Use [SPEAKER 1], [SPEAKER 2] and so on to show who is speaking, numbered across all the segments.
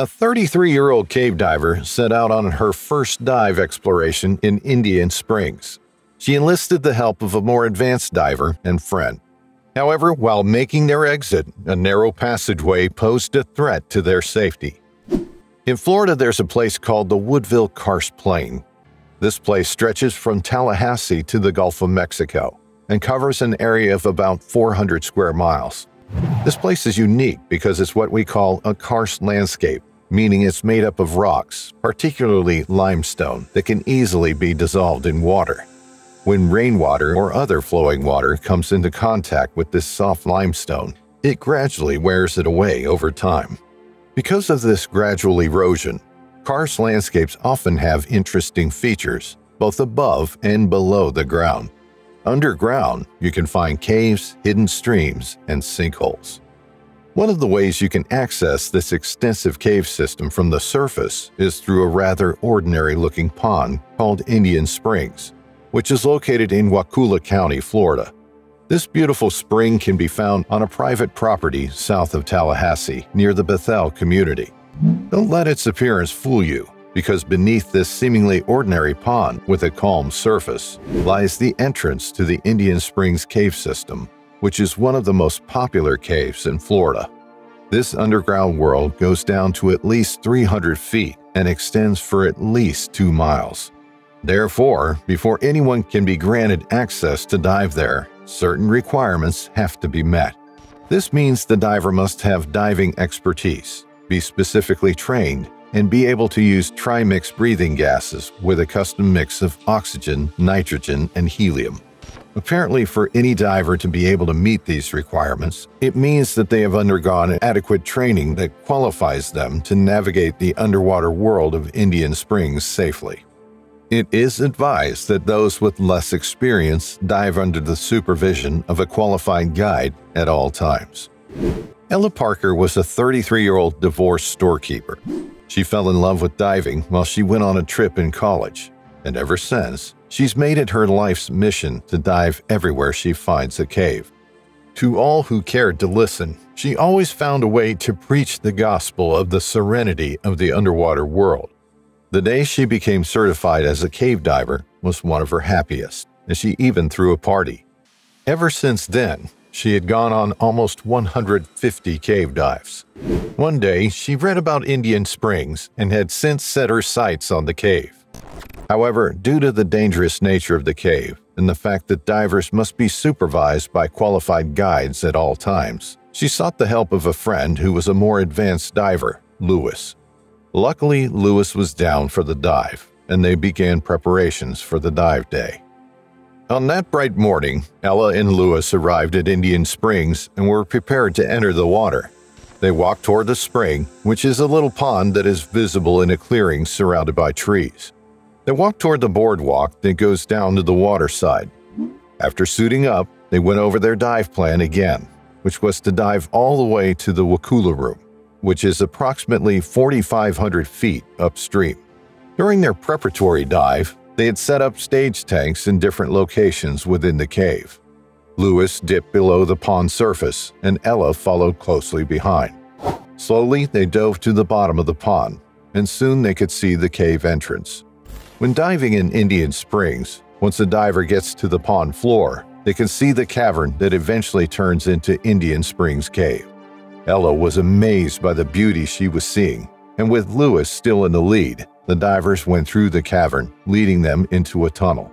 [SPEAKER 1] A 33 year old cave diver set out on her first dive exploration in Indian Springs. She enlisted the help of a more advanced diver and friend. However, while making their exit, a narrow passageway posed a threat to their safety. In Florida, there's a place called the Woodville Karst Plain. This place stretches from Tallahassee to the Gulf of Mexico and covers an area of about 400 square miles. This place is unique because it's what we call a karst landscape, meaning it's made up of rocks, particularly limestone, that can easily be dissolved in water. When rainwater or other flowing water comes into contact with this soft limestone, it gradually wears it away over time. Because of this gradual erosion, karst landscapes often have interesting features, both above and below the ground. Underground, you can find caves, hidden streams, and sinkholes. One of the ways you can access this extensive cave system from the surface is through a rather ordinary-looking pond called Indian Springs, which is located in Wakulla County, Florida. This beautiful spring can be found on a private property south of Tallahassee near the Bethel community. Don't let its appearance fool you because beneath this seemingly ordinary pond with a calm surface lies the entrance to the Indian Springs cave system, which is one of the most popular caves in Florida. This underground world goes down to at least 300 feet and extends for at least 2 miles. Therefore, before anyone can be granted access to dive there, certain requirements have to be met. This means the diver must have diving expertise, be specifically trained, and be able to use trimix breathing gases with a custom mix of oxygen, nitrogen, and helium. Apparently, for any diver to be able to meet these requirements, it means that they have undergone adequate training that qualifies them to navigate the underwater world of Indian Springs safely. It is advised that those with less experience dive under the supervision of a qualified guide at all times. Ella Parker was a 33 year old divorced storekeeper. She fell in love with diving while she went on a trip in college, and ever since, she's made it her life's mission to dive everywhere she finds a cave. To all who cared to listen, she always found a way to preach the gospel of the serenity of the underwater world. The day she became certified as a cave diver was one of her happiest, and she even threw a party. Ever since then, she had gone on almost 150 cave dives. One day, she read about Indian Springs and had since set her sights on the cave. However, due to the dangerous nature of the cave and the fact that divers must be supervised by qualified guides at all times, she sought the help of a friend who was a more advanced diver, Lewis. Luckily, Lewis was down for the dive, and they began preparations for the dive day. On that bright morning, Ella and Lewis arrived at Indian Springs and were prepared to enter the water. They walked toward the spring, which is a little pond that is visible in a clearing surrounded by trees. They walked toward the boardwalk that goes down to the water side. After suiting up, they went over their dive plan again, which was to dive all the way to the Wakulla room, which is approximately 4,500 feet upstream. During their preparatory dive, they had set up stage tanks in different locations within the cave. Lewis dipped below the pond surface, and Ella followed closely behind. Slowly, they dove to the bottom of the pond, and soon they could see the cave entrance. When diving in Indian Springs, once a diver gets to the pond floor, they can see the cavern that eventually turns into Indian Springs Cave. Ella was amazed by the beauty she was seeing, and with Lewis still in the lead, the divers went through the cavern, leading them into a tunnel.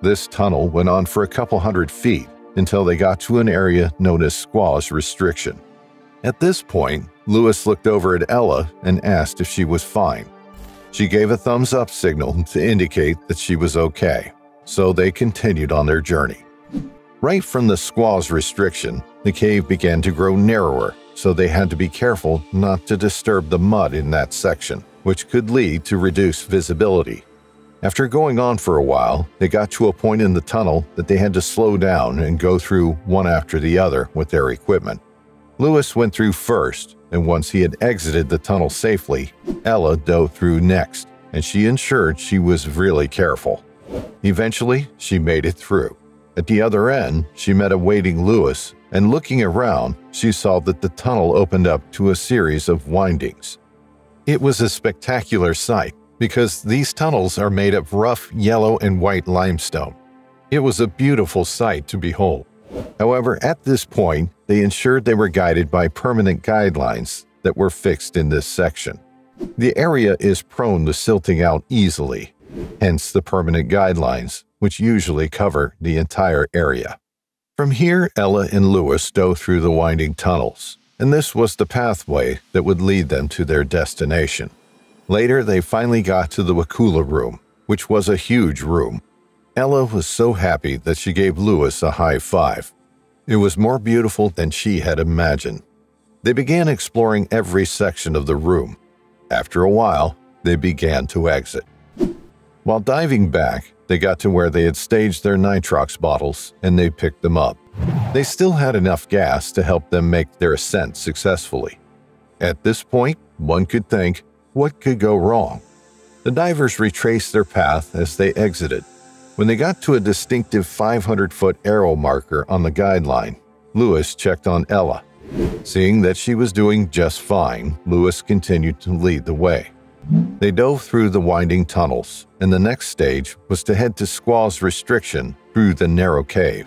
[SPEAKER 1] This tunnel went on for a couple hundred feet until they got to an area known as Squaw's Restriction. At this point, Lewis looked over at Ella and asked if she was fine. She gave a thumbs up signal to indicate that she was okay, so they continued on their journey. Right from the Squaw's Restriction, the cave began to grow narrower, so they had to be careful not to disturb the mud in that section which could lead to reduced visibility. After going on for a while, they got to a point in the tunnel that they had to slow down and go through one after the other with their equipment. Lewis went through first, and once he had exited the tunnel safely, Ella dove through next, and she ensured she was really careful. Eventually, she made it through. At the other end, she met a waiting Lewis, and looking around, she saw that the tunnel opened up to a series of windings. It was a spectacular sight because these tunnels are made of rough yellow and white limestone. It was a beautiful sight to behold. However, at this point, they ensured they were guided by permanent guidelines that were fixed in this section. The area is prone to silting out easily, hence the permanent guidelines, which usually cover the entire area. From here, Ella and Lewis dove through the winding tunnels, and this was the pathway that would lead them to their destination. Later, they finally got to the Wakulla room, which was a huge room. Ella was so happy that she gave Lewis a high five. It was more beautiful than she had imagined. They began exploring every section of the room. After a while, they began to exit. While diving back, they got to where they had staged their nitrox bottles and they picked them up. They still had enough gas to help them make their ascent successfully. At this point, one could think, what could go wrong? The divers retraced their path as they exited. When they got to a distinctive 500 foot arrow marker on the guideline, Lewis checked on Ella. Seeing that she was doing just fine, Lewis continued to lead the way. They dove through the winding tunnels, and the next stage was to head to Squaw's restriction through the narrow cave.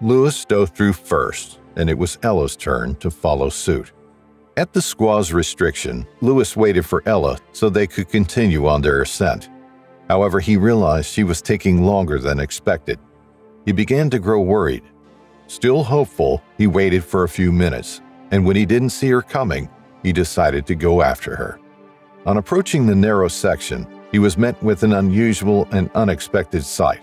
[SPEAKER 1] Lewis dove through first, and it was Ella's turn to follow suit. At the Squaw's restriction, Lewis waited for Ella so they could continue on their ascent. However, he realized she was taking longer than expected. He began to grow worried. Still hopeful, he waited for a few minutes, and when he didn't see her coming, he decided to go after her. On approaching the narrow section, he was met with an unusual and unexpected sight.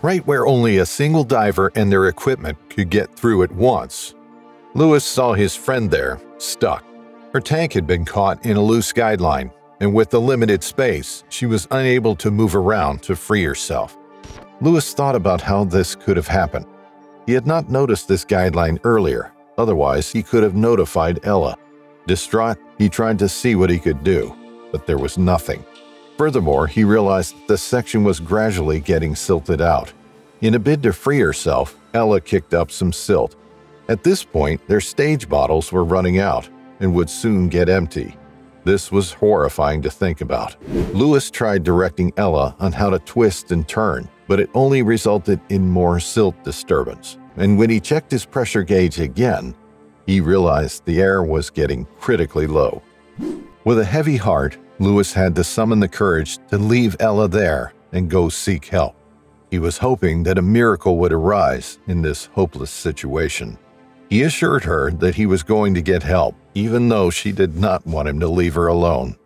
[SPEAKER 1] Right where only a single diver and their equipment could get through at once, Lewis saw his friend there, stuck. Her tank had been caught in a loose guideline, and with the limited space, she was unable to move around to free herself. Lewis thought about how this could have happened. He had not noticed this guideline earlier, otherwise, he could have notified Ella. Distraught, he tried to see what he could do, but there was nothing. Furthermore, he realized the section was gradually getting silted out. In a bid to free herself, Ella kicked up some silt at this point, their stage bottles were running out and would soon get empty. This was horrifying to think about. Lewis tried directing Ella on how to twist and turn, but it only resulted in more silt disturbance. And when he checked his pressure gauge again, he realized the air was getting critically low. With a heavy heart, Lewis had to summon the courage to leave Ella there and go seek help. He was hoping that a miracle would arise in this hopeless situation. He assured her that he was going to get help, even though she did not want him to leave her alone.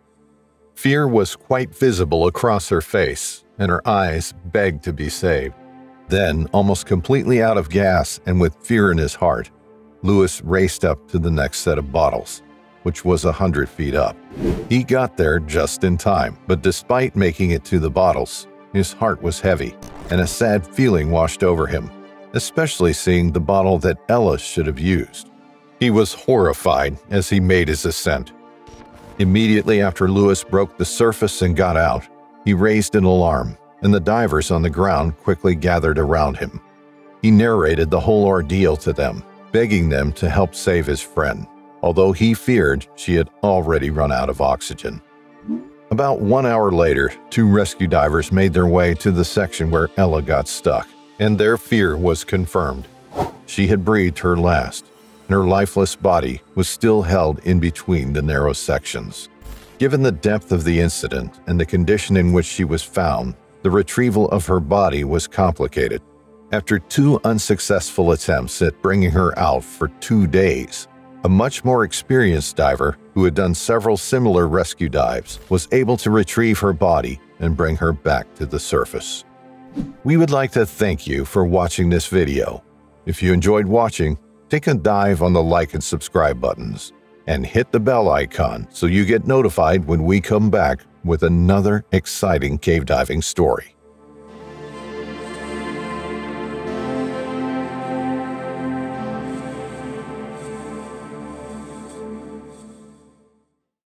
[SPEAKER 1] Fear was quite visible across her face, and her eyes begged to be saved. Then, almost completely out of gas and with fear in his heart, Lewis raced up to the next set of bottles, which was a hundred feet up. He got there just in time, but despite making it to the bottles, his heart was heavy, and a sad feeling washed over him especially seeing the bottle that Ella should have used. He was horrified as he made his ascent. Immediately after Lewis broke the surface and got out, he raised an alarm, and the divers on the ground quickly gathered around him. He narrated the whole ordeal to them, begging them to help save his friend, although he feared she had already run out of oxygen. About one hour later, two rescue divers made their way to the section where Ella got stuck and their fear was confirmed. She had breathed her last, and her lifeless body was still held in between the narrow sections. Given the depth of the incident and the condition in which she was found, the retrieval of her body was complicated. After two unsuccessful attempts at bringing her out for two days, a much more experienced diver who had done several similar rescue dives was able to retrieve her body and bring her back to the surface. We would like to thank you for watching this video. If you enjoyed watching, take a dive on the like and subscribe buttons and hit the bell icon so you get notified when we come back with another exciting cave diving story.